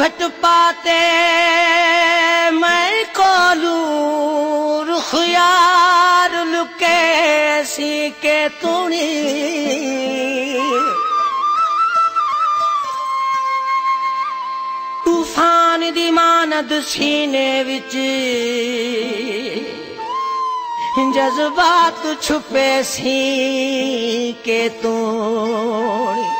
घट पाते मैं कोलू रुख यार लुके सी के तूनी। तूफान दी मानद सीने विच जज्बात छुपे सी के तूनी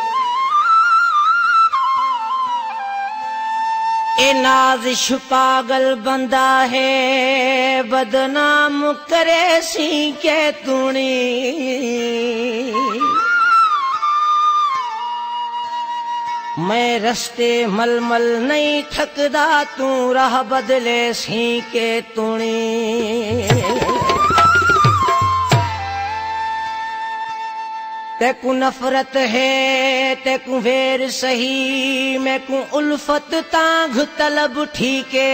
ए नाजिश बंदा है, बदनाम करे सी के तूनी। मैं रस्ते मलमल नहीं थकदा, तू राह बदले सी के तूनी। तेकू नफरत है तेकू वेर सही मैं को उल्फत तांघ तलब ठीके।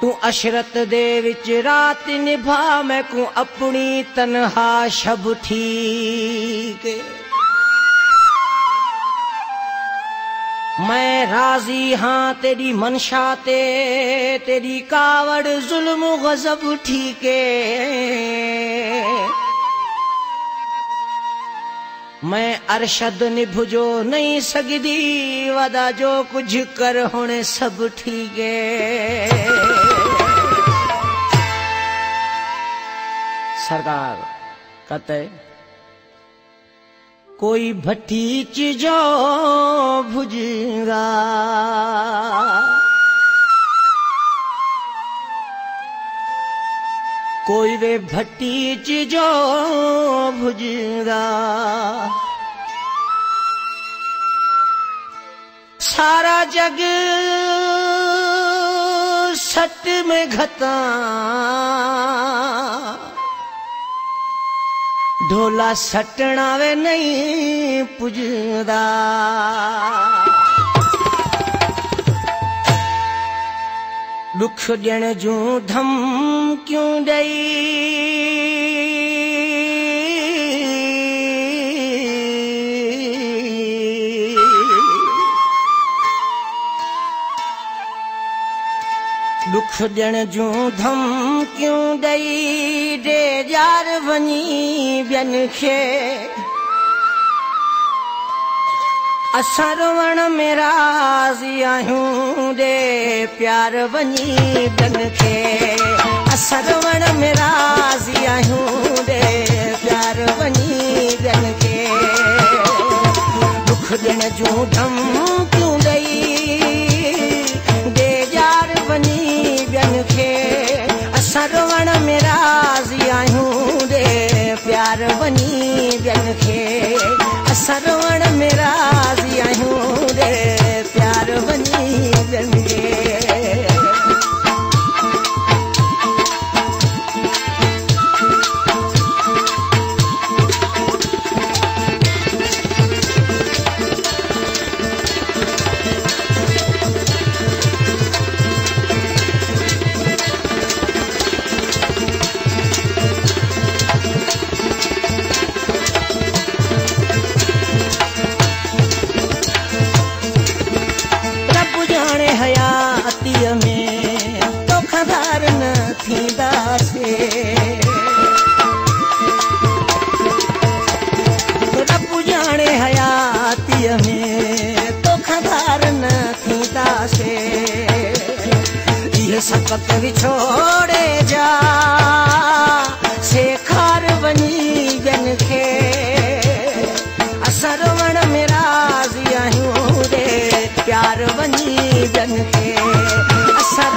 तू अशरत विच रात निभा मैं को अपनी तनहा शब ठीक मैं राज़ी हाँ तेरी मनशा ते, तेरी कावड़ जुल्म गजब ठीके। मैं अरशद निभुजो नहीं सकदी, वदा जो कुछ कर होने सब ठीक। सरकार कहते कोई भटीच जो भुजरा कोई वे भटीच जो भुजरा सारा जग सत में घता ਢੋਲਾ ਸੱਟਣਾ ਵੇ ਨਹੀਂ ਪੁੱਜਦਾ। ਦੁੱਖ ਜਣ ਜੂ ਧਮ ਕਿਉਂ ਦਈ? ڏيڻ جون ڌم ڪيون ڏئي ڏي جار وڃي ٻين کي. اسان رووڻ ۾ راضي آهيون ڏي پيار وڃي ٻين کي. اسان رووڻ ۾ راضي آهيون ڏي پيار وڃي ٻين کي. دک ڏيڻ جون ڌم ڪيون ڏئي प्यार वञी ॿियनि खे असां रोवण سبق وڇوڙي جا. سيکار وڃي ٻين کي اسان رووڻ ۾ راضي آهيون ري پيار وڃي ٻين کي اسان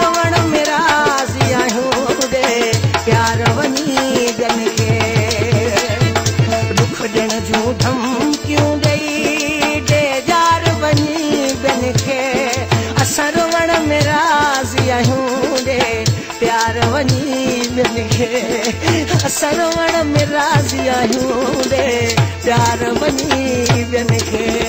کي اسان رووڻ ۾ راضي آهيون پيار وڃي ٻين کي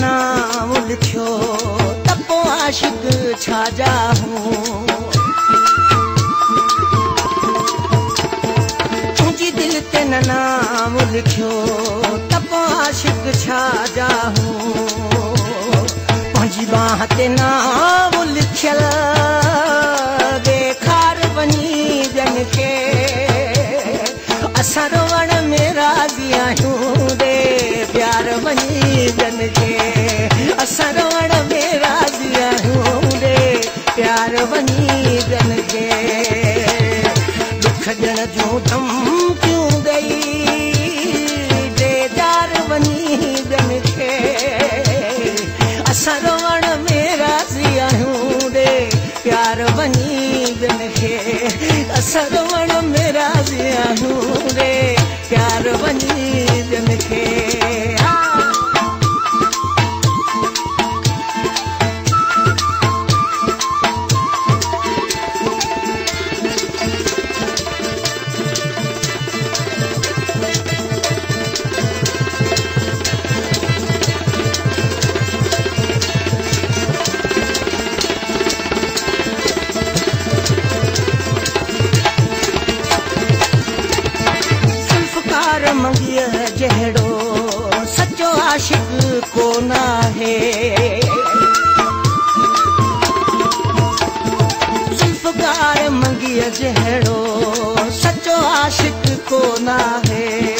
نام لکيو ته پوءِ آشڪ ڇا جا تنهنجي دل تي نه نام لکيو ته پوءِ آشڪ ڇا جا هون پنهنجي باهه تي نام لکيل ڄڻ کي اسان رووڻ ۾ راضي آهيون پيار وڃي ڄڻ जूं धमकियूं سچو آشڪ آهي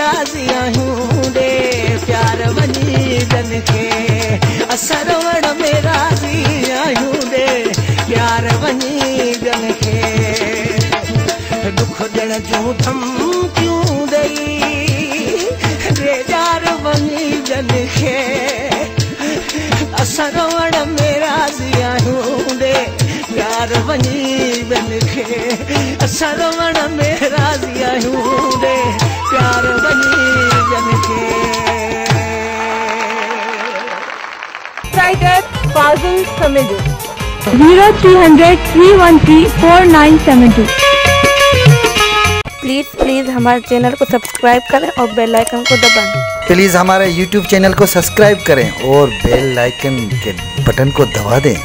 راضي آهيون प्यार वञी ॿियनि खे असां रोवण में राज़ी आहियूं रे प्यार वञी ॿियनि खे Writer Fazil Samid 0300 313 4972 please please हमारे चैनल को सब्सक्राइब करें और बेल आइकन को दबाएँ। प्लीज़ हमारे यूट्यूब चैनल को सब्सक्राइब करें और बेल आइकन के बटन को दबा दें।